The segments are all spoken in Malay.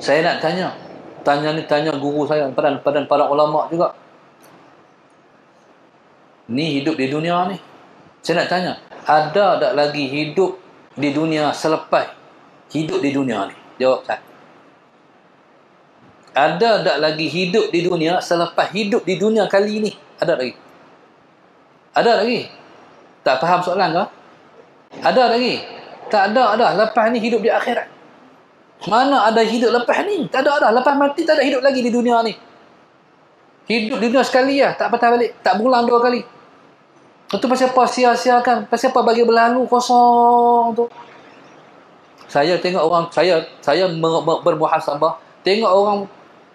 Saya nak tanya. Tanya ni tanya guru saya. Pada, pada para ulama juga. Ni hidup di dunia ni. Saya nak tanya. Ada tak lagi hidup di dunia selepas hidup di dunia ni? Jawab saya. Ada tak lagi hidup di dunia selepas hidup di dunia kali ni? Ada lagi? Ada lagi? Tak faham soalan ke? Ada lagi? Tak ada dah. Lepas ni hidup di akhirat. Mana ada hidup lepas ni? Tak ada dah. Lepas mati tak ada hidup lagi di dunia ni. Hidup dunia sekali lah. Tak patah balik. Tak berulang dua kali. Itu pasal apa sia-siakan? Pasal apa bagi berlalu kosong tu? Saya tengok orang, saya saya bermuhasabah. Tengok orang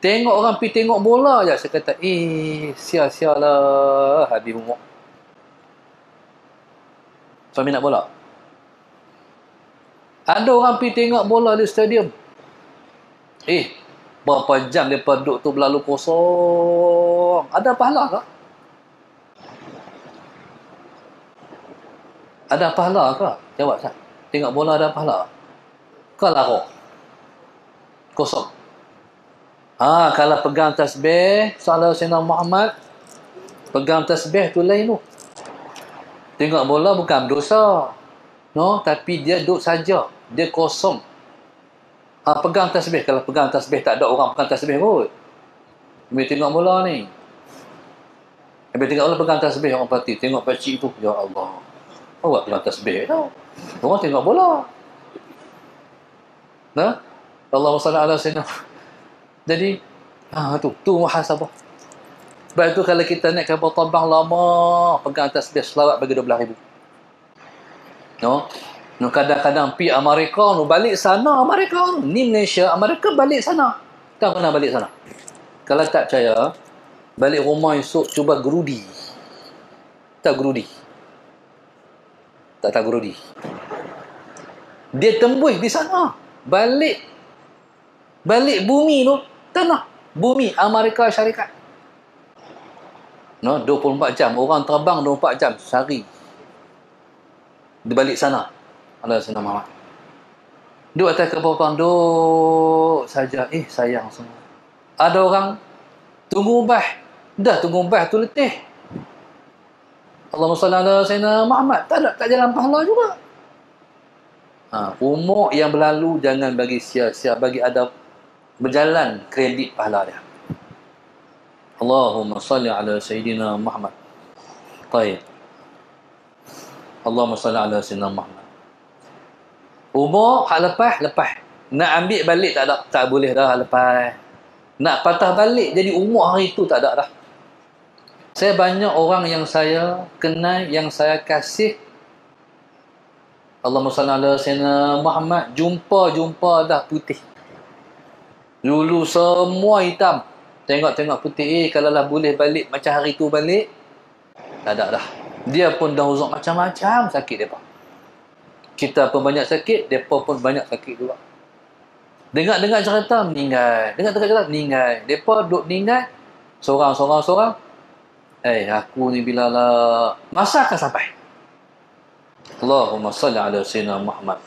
Tengok orang pergi tengok bola je. Saya kata, eh, sia-sialah habis umur. Suami nak bola. Ada orang pergi tengok bola di stadium. Eh, berapa jam mereka duduk tu berlalu kosong. Ada pahala ke? Ada pahala ke? Jawab saya. Tengok bola ada pahala. Kalau Kosong. Ha, kalau pegang tasbih, salah Sayyidina Muhammad, pegang tasbih tu lain tu. Tengok bola bukan dosa. No, tapi dia duduk saja. Dia kosong. Ha, pegang tasbih. Kalau pegang tasbih, tak ada orang pegang tasbih pun. Bila tengok bola ni. Bila tengok bola pegang tasbih, orang perhati. Tengok pakcik tu. Ya Allah. Orang pegang tasbih tau. Orang tengok bola. Nah, Allah SWT jadi, ha, tu, tu muhasabah. Sebab itu kalau kita naik kapal terbang lama, pegang atas dia selawat bagi RM12,000. No? No, kadang-kadang pi Amerika, no, balik sana Amerika. Ni Malaysia, Amerika balik sana. Tak pernah balik sana. Kalau tak percaya, balik rumah esok cuba gerudi. Tak gerudi. Tak tak gerudi. Dia tembus di sana. Balik. Balik bumi tu, tanah bumi Amerika Syarikat. No, 24 jam. Orang terbang 24 jam sehari. Di balik sana. Allah sana Muhammad. Duduk atas kebawah duduk saja. Eh, sayang semua. Ada orang tunggu ubah. Dah tunggu ubah tu letih. Allahumma salli ala sayyidina Muhammad. Tak ada, tak jalan pahala juga. Ha, umur yang berlalu jangan bagi sia-sia. Bagi ada berjalan kredit pahala dia. Allahumma salli ala Sayyidina Muhammad. Baik. Allahumma salli ala Sayyidina Muhammad. Umur hak lepas, lepas. Nak ambil balik tak ada. Tak boleh dah lepas. Nak patah balik jadi umur hari itu tak ada dah. Saya banyak orang yang saya kenal, yang saya kasih. Salli ala Sayyidina Muhammad. Jumpa-jumpa dah putih. Dulu semua hitam. Tengok-tengok putih. Eh, kalau lah boleh balik macam hari tu balik. Tak ada dah. Dia pun dah uzak macam-macam sakit mereka. Kita pun banyak sakit. Mereka pun banyak sakit juga. Dengar-dengar cerita, meninggal. Dengar-dengar cerita, meninggal. Mereka duduk meninggal. Seorang-seorang-seorang. Eh, aku ni bila lah... Masa akan sampai? Allahumma salli ala sayyidina Muhammad.